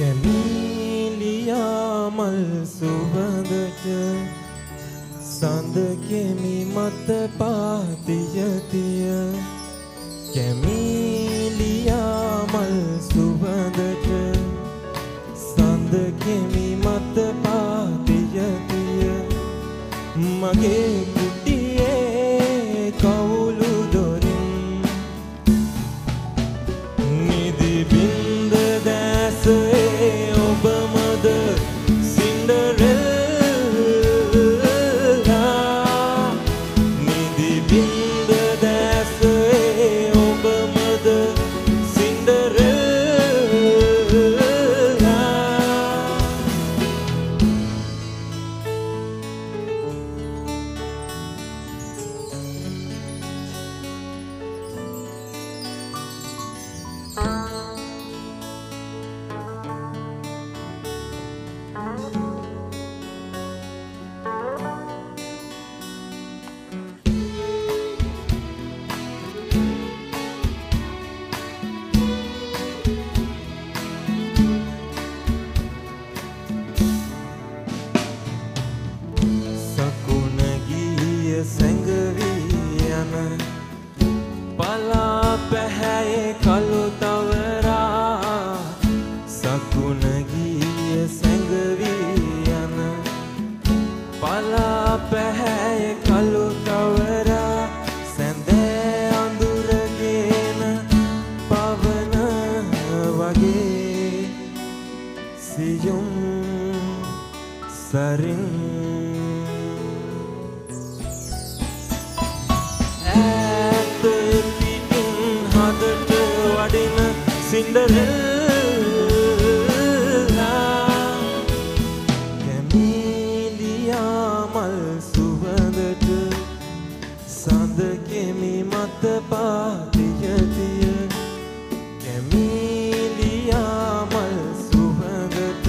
කැමීලියා මල් සුවඳට සඳ කෙමි මත පාතිය තිය කැමීලියා මල් සුවඳට සඳ කෙමි මත පාතිය තිය මගේ සැඟවී යන පලා පැහැයේ කළු තවරා සකුණ ගිය සැඟවී යන පලා පැහැයේ කළු තවරා සැඳෑ අඳුරගෙන පවන වගේ සියුම් සරින් සින්ඩරෙල්ලා කැමීලියා මල් සුවඳට සඳ කෙමි මත පාතියතිය කැමීලියා මල් සුවඳට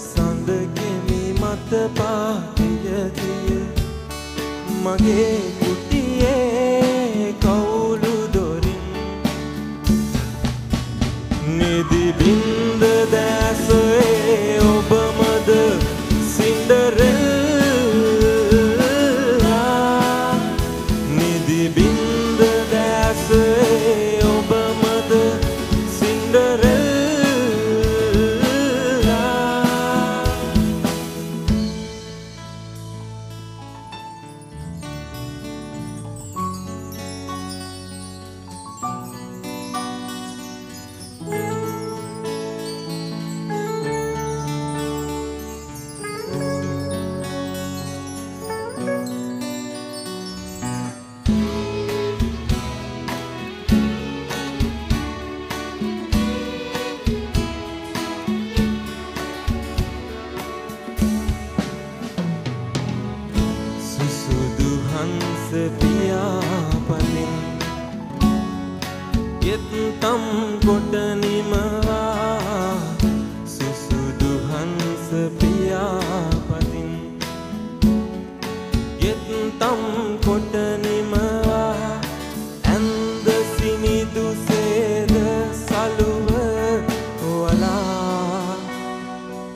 සඳ කෙමි මත පාතියතිය මගේ සුසුදු හංස පියාපලින් යෙත්තම් කොට නිමවා සුසුදු හංස පියාපලින් යෙත්තම් කොට නිමවා ඇන්ද සිනිදු සේද සලුව වලා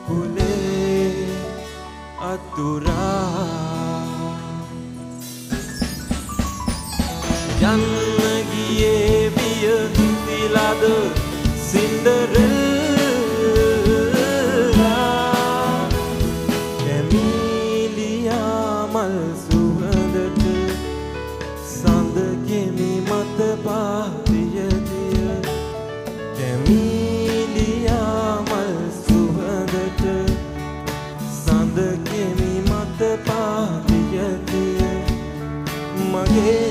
කුලේ අතුරා යන්න ගියේ බිය තිලද සින්ඩරෙල්ලා කැමිලියා මල් සුහඳට සඳ කෙමි මත පාතියදිය කැමිලියා මල් සුහඳට සඳ කෙමි මත පාතියදිය මගේ